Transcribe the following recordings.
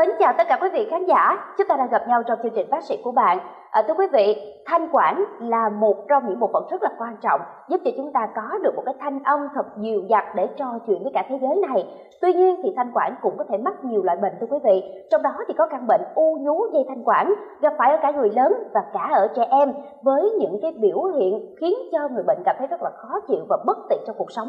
mến chào tất cả quý vị khán giả. Chúng ta đang gặp nhau trong chương trình bác sĩ của bạn. À, thưa quý vị, thanh quản là một trong những bộ phận rất là quan trọng giúp cho chúng ta có được một cái thanh âm thật dịu dặt để trò chuyện với cả thế giới này. Tuy nhiên thì thanh quản cũng có thể mắc nhiều loại bệnh thưa quý vị. Trong đó thì có căn bệnh u nhú dây thanh quản gặp phải ở cả người lớn và cả ở trẻ em với những cái biểu hiện khiến cho người bệnh cảm thấy rất là khó chịu và bất tiện trong cuộc sống.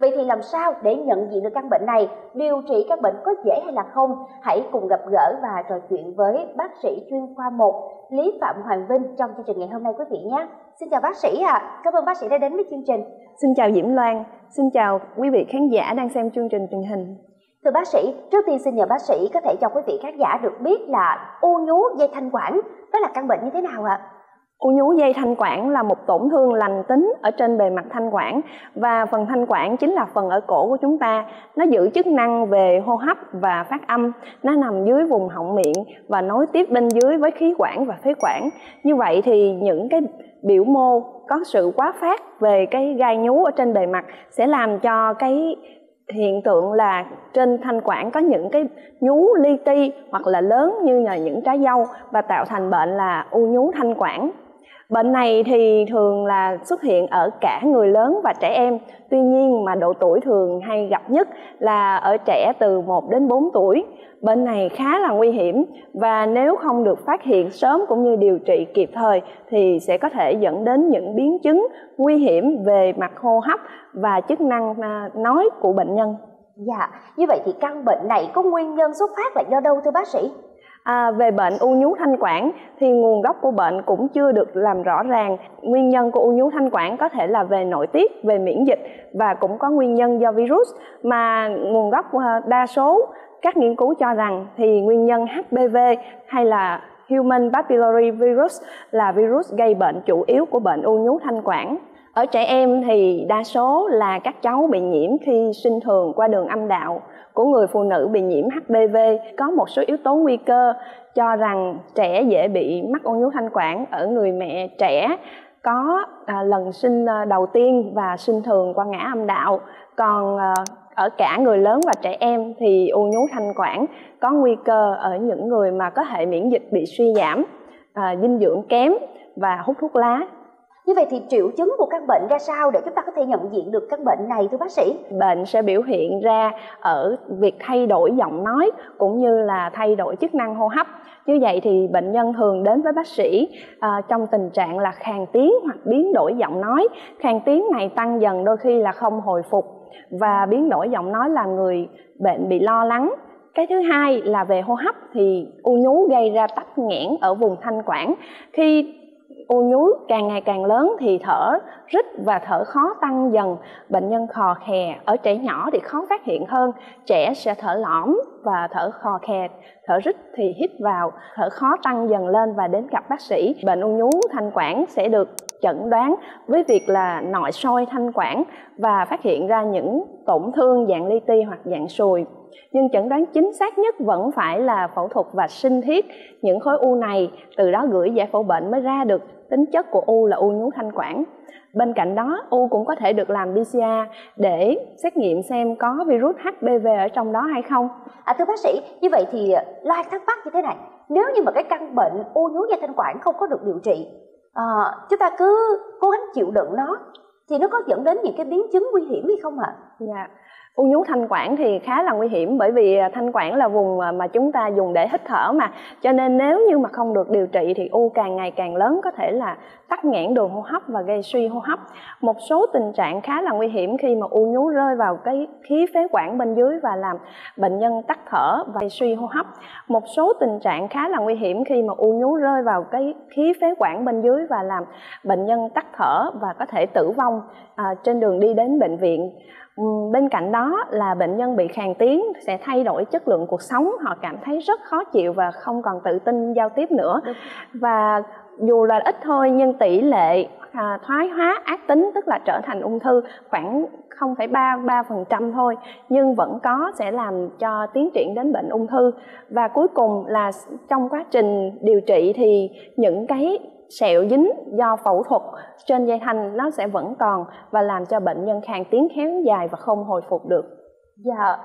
Vậy thì làm sao để nhận diện được căn bệnh này, điều trị căn bệnh có dễ hay là không? Hãy cùng gặp gỡ và trò chuyện với bác sĩ chuyên khoa 1 Lý Phạm Hoàng Vinh trong chương trình ngày hôm nay quý vị nhé. Xin chào bác sĩ ạ, à. cảm ơn bác sĩ đã đến với chương trình. Xin chào Diễm Loan, xin chào quý vị khán giả đang xem chương trình truyền hình. Thưa bác sĩ, trước tiên xin nhờ bác sĩ có thể cho quý vị khán giả được biết là u nhú dây thanh quản đó là căn bệnh như thế nào ạ? À? U nhú dây thanh quản là một tổn thương lành tính ở trên bề mặt thanh quản và phần thanh quản chính là phần ở cổ của chúng ta. Nó giữ chức năng về hô hấp và phát âm. Nó nằm dưới vùng họng miệng và nối tiếp bên dưới với khí quản và phế quản. Như vậy thì những cái biểu mô có sự quá phát về cái gai nhú ở trên bề mặt sẽ làm cho cái hiện tượng là trên thanh quản có những cái nhú li ti hoặc là lớn như là những trái dâu và tạo thành bệnh là u nhú thanh quản Bệnh này thì thường là xuất hiện ở cả người lớn và trẻ em. Tuy nhiên mà độ tuổi thường hay gặp nhất là ở trẻ từ 1 đến 4 tuổi. Bệnh này khá là nguy hiểm và nếu không được phát hiện sớm cũng như điều trị kịp thời thì sẽ có thể dẫn đến những biến chứng nguy hiểm về mặt hô hấp và chức năng à, nói của bệnh nhân. Dạ, như vậy thì căn bệnh này có nguyên nhân xuất phát là do đâu thưa bác sĩ? À, về bệnh u nhú thanh quản thì nguồn gốc của bệnh cũng chưa được làm rõ ràng. Nguyên nhân của u nhú thanh quản có thể là về nội tiết, về miễn dịch và cũng có nguyên nhân do virus mà nguồn gốc à, đa số các nghiên cứu cho rằng thì nguyên nhân HPV hay là Human Papillary Virus là virus gây bệnh chủ yếu của bệnh u nhú thanh quản. Ở trẻ em thì đa số là các cháu bị nhiễm khi sinh thường qua đường âm đạo. Của người phụ nữ bị nhiễm HPV có một số yếu tố nguy cơ cho rằng trẻ dễ bị mắc ung nhú thanh quản. Ở người mẹ trẻ có à, lần sinh à, đầu tiên và sinh thường qua ngã âm đạo. Còn à, ở cả người lớn và trẻ em thì u nhú thanh quản có nguy cơ ở những người mà có hệ miễn dịch bị suy giảm à, dinh dưỡng kém và hút thuốc lá như vậy thì triệu chứng của căn bệnh ra sao để chúng ta có thể nhận diện được căn bệnh này thưa bác sĩ? Bệnh sẽ biểu hiện ra ở việc thay đổi giọng nói cũng như là thay đổi chức năng hô hấp. Như vậy thì bệnh nhân thường đến với bác sĩ à, trong tình trạng là khàn tiếng hoặc biến đổi giọng nói. Khàn tiếng này tăng dần đôi khi là không hồi phục và biến đổi giọng nói làm người bệnh bị lo lắng cái thứ hai là về hô hấp thì u nhú gây ra tắc nghẽn ở vùng thanh quản khi u nhú càng ngày càng lớn thì thở rít và thở khó tăng dần. Bệnh nhân khò khè ở trẻ nhỏ thì khó phát hiện hơn. Trẻ sẽ thở lõm và thở khò khè. Thở rít thì hít vào, thở khó tăng dần lên và đến gặp bác sĩ. Bệnh u nhú thanh quản sẽ được chẩn đoán với việc là nội soi thanh quản và phát hiện ra những tổn thương dạng li ti hoặc dạng sùi nhưng chẩn đoán chính xác nhất vẫn phải là phẫu thuật và sinh thiết những khối u này từ đó gửi giải phẫu bệnh mới ra được tính chất của u là u nhú thanh quản bên cạnh đó u cũng có thể được làm PCR để xét nghiệm xem có virus HPV ở trong đó hay không à thưa bác sĩ như vậy thì Loan thắc mắc như thế này nếu như mà cái căn bệnh u nhú dây thanh quản không có được điều trị à, chúng ta cứ cố gắng chịu đựng nó thì nó có dẫn đến những cái biến chứng nguy hiểm hay không ạ? À? Dạ. U nhú thanh quản thì khá là nguy hiểm bởi vì à, thanh quản là vùng à, mà chúng ta dùng để hít thở mà cho nên nếu như mà không được điều trị thì u càng ngày càng lớn có thể là tắc nghẽn đường hô hấp và gây suy hô hấp. Một số tình trạng khá là nguy hiểm khi mà u nhú rơi vào cái khí phế quản bên dưới và làm bệnh nhân tắc thở và gây suy hô hấp. Một số tình trạng khá là nguy hiểm khi mà u nhú rơi vào cái khí phế quản bên dưới và làm bệnh nhân tắc thở và có thể tử vong à, trên đường đi đến bệnh viện bên cạnh đó là bệnh nhân bị khàn tiếng sẽ thay đổi chất lượng cuộc sống. Họ cảm thấy rất khó chịu và không còn tự tin giao tiếp nữa. Và dù là ít thôi nhưng tỷ lệ à, thoái hóa ác tính tức là trở thành ung thư khoảng 0,33% thôi nhưng vẫn có sẽ làm cho tiến triển đến bệnh ung thư. Và cuối cùng là trong quá trình điều trị thì những cái sẹo dính do phẫu thuật trên dây thanh nó sẽ vẫn còn và làm cho bệnh nhân khàn tiếng kéo dài và không hồi phục được. Dạ,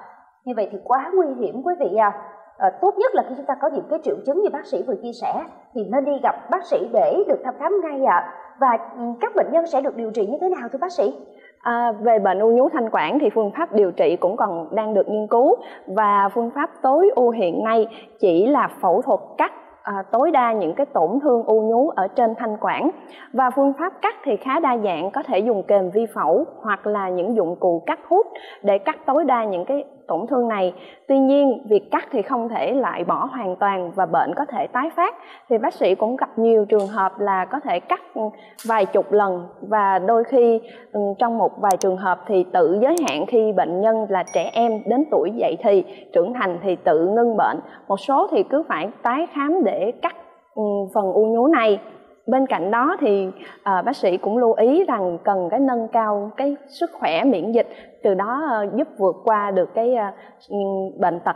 như vậy thì quá nguy hiểm quý vị à. à, tốt nhất là khi chúng ta có những cái triệu chứng như bác sĩ vừa chia sẻ thì nên đi gặp bác sĩ để được thăm khám ngay ạ à. và ừ, các bệnh nhân sẽ được điều trị như thế nào thưa bác sĩ À, về bệnh u nhú thanh quản thì phương pháp điều trị cũng còn đang được nghiên cứu và phương pháp tối ưu hiện nay chỉ là phẫu thuật cắt à, tối đa những cái tổn thương u nhú ở trên thanh quản. Và phương pháp cắt thì khá đa dạng có thể dùng kềm vi phẫu hoặc là những dụng cụ cắt hút để cắt tối đa những cái tổn thương này. Tuy nhiên, việc cắt thì không thể loại bỏ hoàn toàn và bệnh có thể tái phát. Thì bác sĩ cũng gặp nhiều trường hợp là có thể cắt ừ, vài chục lần và đôi khi ừ, trong một vài trường hợp thì tự giới hạn khi bệnh nhân là trẻ em đến tuổi dậy thì, trưởng thành thì tự ngưng bệnh. Một số thì cứ phải tái khám để cắt ừ, phần u nhú này bên cạnh đó thì à, bác sĩ cũng lưu ý rằng cần cái nâng cao cái sức khỏe miễn dịch từ đó à, giúp vượt qua được cái à, bệnh tật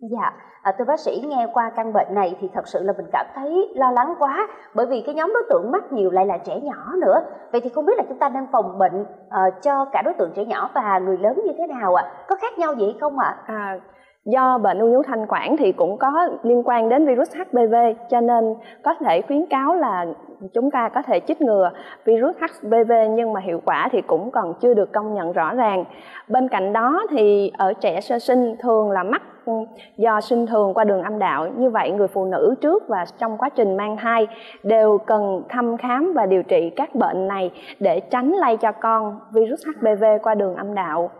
dạ à, thưa bác sĩ nghe qua căn bệnh này thì thật sự là mình cảm thấy lo lắng quá bởi vì cái nhóm đối tượng mắc nhiều lại là trẻ nhỏ nữa vậy thì không biết là chúng ta đang phòng bệnh uh, cho cả đối tượng trẻ nhỏ và người lớn như thế nào ạ à? có khác nhau gì hay không ạ à? à do bệnh ung nhú thanh quản thì cũng có liên quan đến virus HPV cho nên có thể khuyến cáo là chúng ta có thể chích ngừa virus HPV nhưng mà hiệu quả thì cũng còn chưa được công nhận rõ ràng. Bên cạnh đó thì ở trẻ sơ sinh thường là mắc ừ, do sinh thường qua đường âm đạo. Như vậy, người phụ nữ trước và trong quá trình mang thai đều cần thăm khám và điều trị các bệnh này để tránh lây cho con virus HPV qua đường âm đạo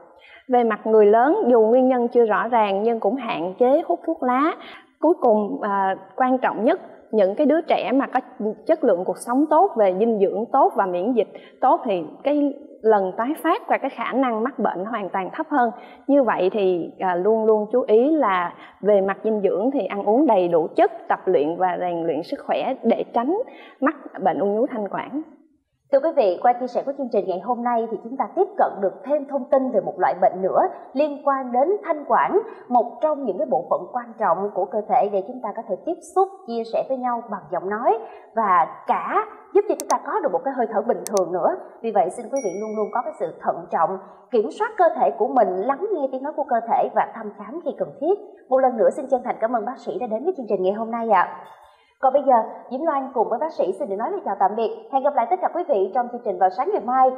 về mặt người lớn dù nguyên nhân chưa rõ ràng nhưng cũng hạn chế hút thuốc lá. Cuối cùng à, quan trọng nhất những cái đứa trẻ mà có chất lượng cuộc sống tốt về dinh dưỡng tốt và miễn dịch tốt thì cái lần tái phát và cái khả năng mắc bệnh hoàn toàn thấp hơn. Như vậy thì à, luôn luôn chú ý là về mặt dinh dưỡng thì ăn uống đầy đủ chất tập luyện và rèn luyện sức khỏe để tránh mắc bệnh ung nhú thanh quản. Thưa quý vị, qua chia sẻ của chương trình ngày hôm nay thì chúng ta tiếp cận được thêm thông tin về một loại bệnh nữa liên quan đến thanh quản, một trong những cái bộ phận quan trọng của cơ thể để chúng ta có thể tiếp xúc, chia sẻ với nhau bằng giọng nói và cả giúp cho chúng ta có được một cái hơi thở bình thường nữa. Vì vậy xin quý vị luôn luôn có cái sự thận trọng, kiểm soát cơ thể của mình, lắng nghe tiếng nói của cơ thể và thăm khám khi cần thiết. Một lần nữa xin chân thành cảm ơn bác sĩ đã đến với chương trình ngày hôm nay ạ. À. Còn bây giờ, Diễm Loan cùng với bác sĩ xin được nói lời chào tạm biệt. Hẹn gặp lại tất cả quý vị trong chương trình vào sáng ngày mai.